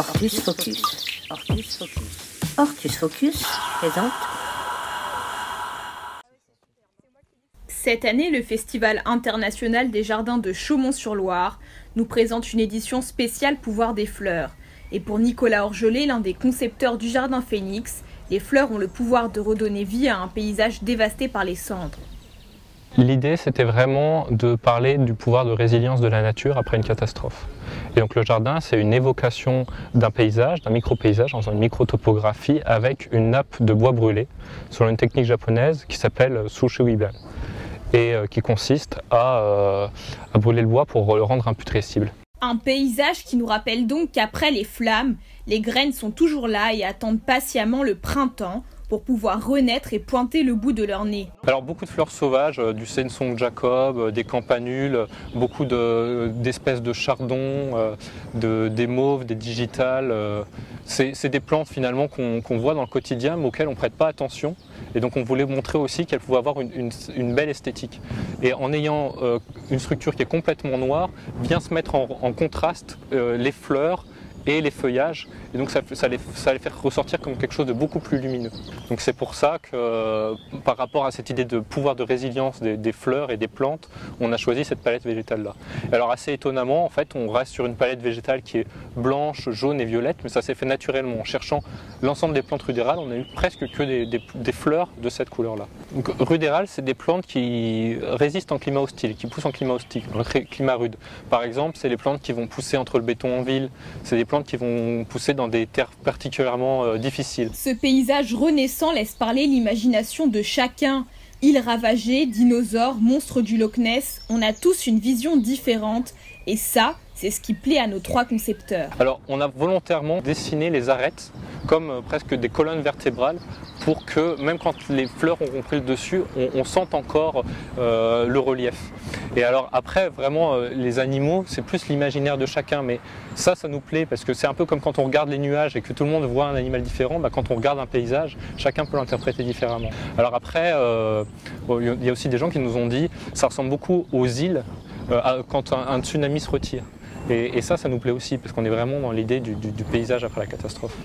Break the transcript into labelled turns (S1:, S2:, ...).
S1: Ortus Focus. Ortus Focus. Ortus Focus présente.
S2: Cette année, le Festival international des jardins de Chaumont-sur-Loire nous présente une édition spéciale Pouvoir des fleurs. Et pour Nicolas Orgelet, l'un des concepteurs du Jardin Phénix, les fleurs ont le pouvoir de redonner vie à un paysage dévasté par les cendres.
S3: L'idée, c'était vraiment de parler du pouvoir de résilience de la nature après une catastrophe. Et donc le jardin, c'est une évocation d'un paysage, d'un micro-paysage, dans une micro-topographie, avec une nappe de bois brûlé, selon une technique japonaise qui s'appelle sushuiban, et euh, qui consiste à, euh, à brûler le bois pour le rendre imputrescible.
S2: Un paysage qui nous rappelle donc qu'après les flammes, les graines sont toujours là et attendent patiemment le printemps pour pouvoir renaître et pointer le bout de leur nez.
S3: Alors beaucoup de fleurs sauvages, euh, du Sensong Jacob, euh, des campanules, beaucoup d'espèces de, chardons, euh, de, des mauves, des digitales. C'est des plantes finalement qu'on voit dans le quotidien mais auxquelles on ne prête pas attention. Et donc on voulait montrer aussi qu'elles pouvaient avoir une, belle esthétique. Et en ayant une structure qui est complètement noire, vient se mettre en, contraste les fleurs et les feuillages. Et donc ça, ça, les, ressortir comme quelque chose de beaucoup plus lumineux. Donc c'est pour ça que euh, par rapport à cette idée de pouvoir de résilience des, fleurs et des plantes, on a choisi cette palette végétale là. Alors assez étonnamment, en fait, on reste sur une palette végétale qui est blanche, jaune et violette, mais ça s'est fait naturellement. En cherchant l'ensemble des plantes rudérales, on a eu presque que des, fleurs de cette couleur là. Donc c'est des plantes qui résistent en climat hostile, qui poussent en climat hostile, en climat rude. Par exemple, c'est les plantes qui vont pousser entre le béton en ville, c'est des plantes qui vont pousser dans des terres particulièrement euh, difficiles.
S2: Ce paysage renaissant laisse parler l'imagination de chacun. Îles ravagées, dinosaures, monstres du Loch Ness, on a tous une vision différente et ça, c'est ce qui plaît à nos trois concepteurs.
S3: Alors, on a volontairement dessiné les arêtes comme euh, presque des colonnes vertébrales pour que même quand les fleurs auront pris le dessus, on, sente encore euh, le relief. Et alors après, vraiment, euh, les animaux, c'est plus l'imaginaire de chacun, mais ça, ça nous plaît parce que c'est un peu comme quand on regarde les nuages et que tout le monde voit un animal différent, bah, quand on regarde un paysage, chacun peut l'interpréter différemment. Alors après, il y a aussi des gens qui nous ont dit, ça ressemble beaucoup aux îles euh, quand un, tsunami se retire. Et, ça, ça nous plaît aussi, parce qu'on est vraiment dans l'idée du paysage après la catastrophe.